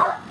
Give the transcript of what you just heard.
Ah!